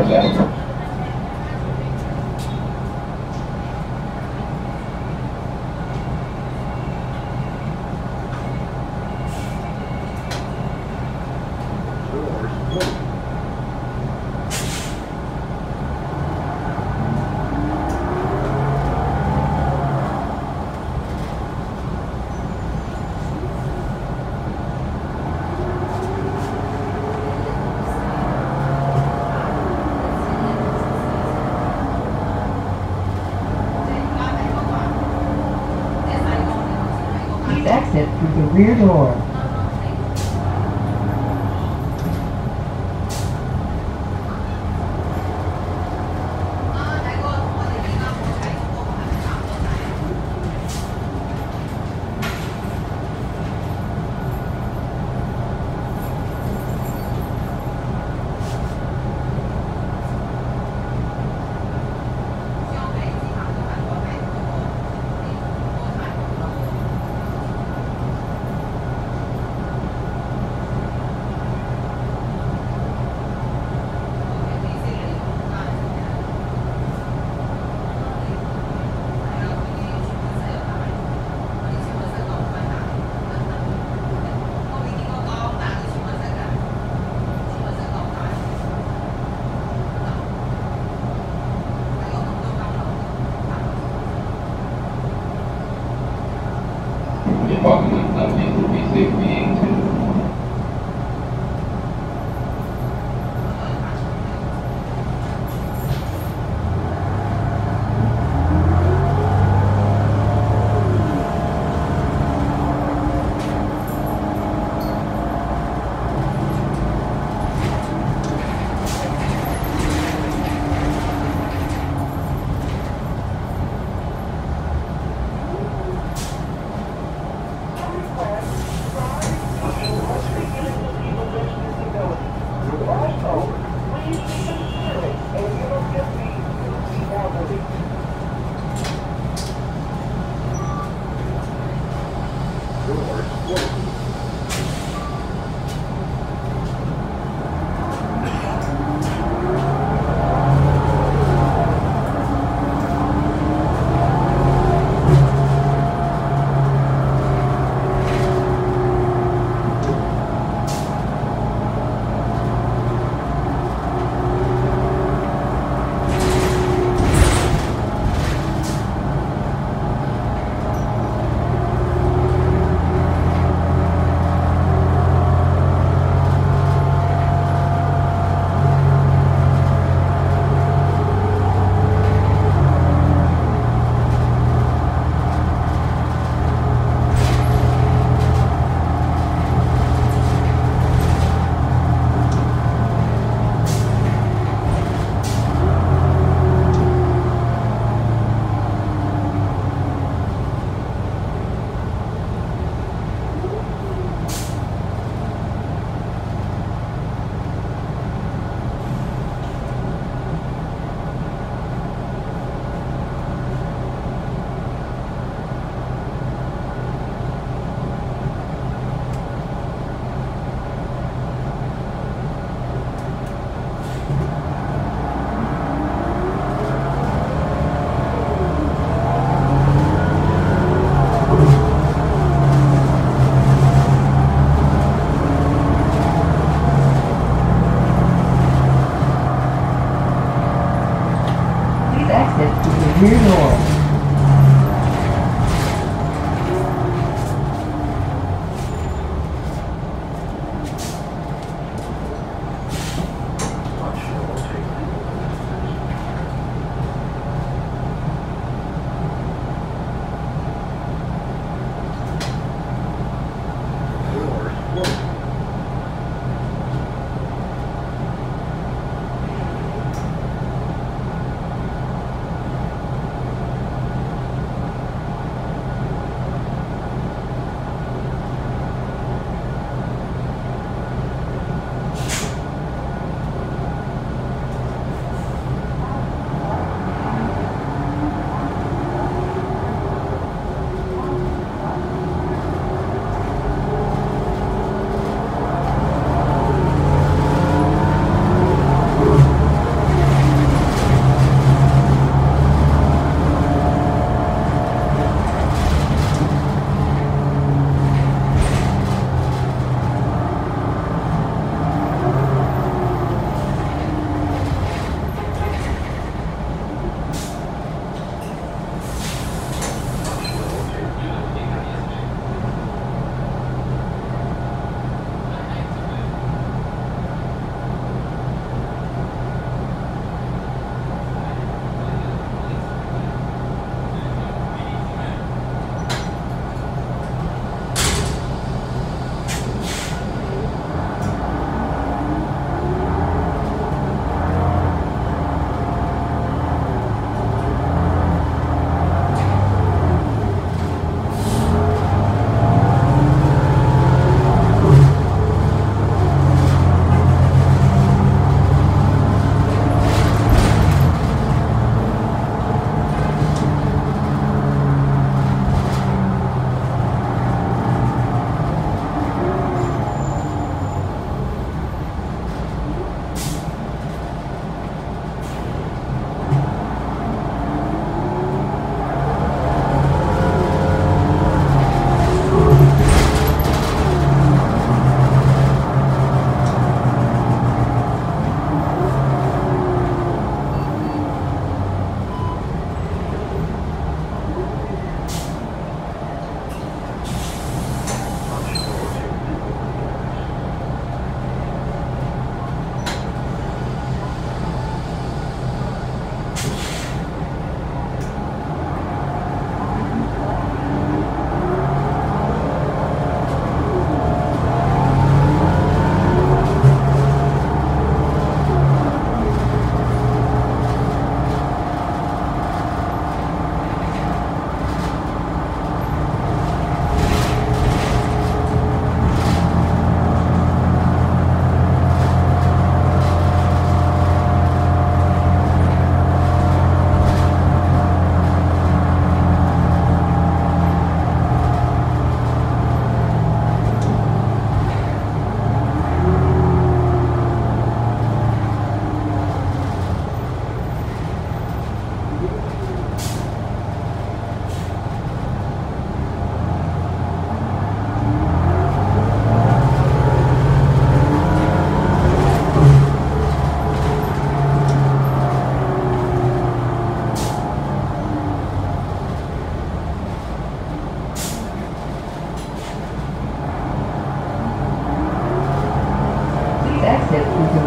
presenters. Through the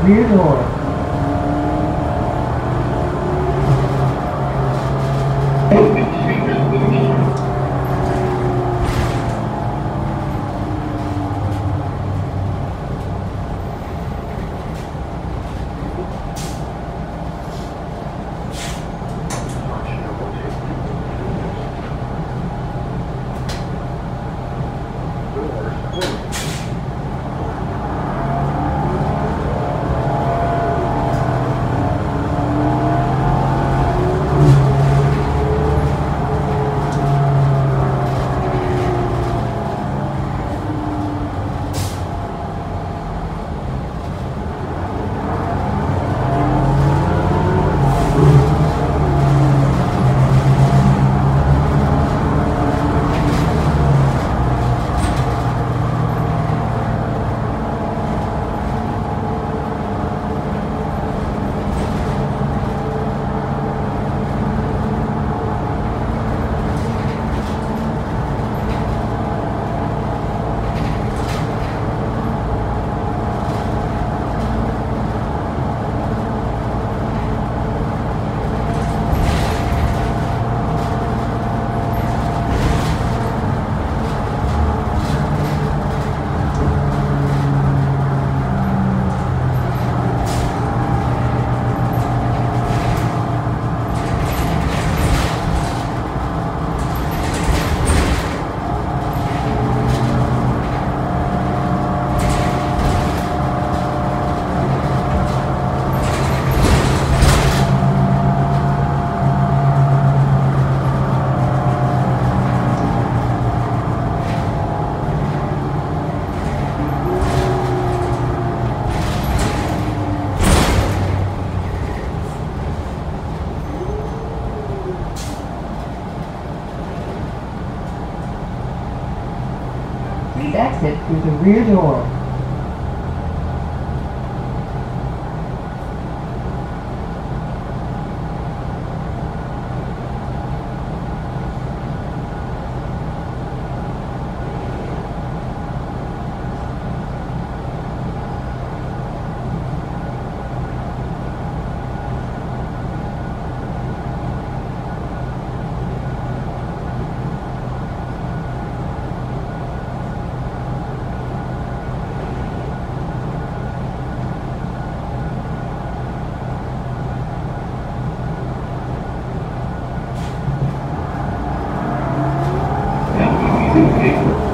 Weird. Exit through the rear door. people.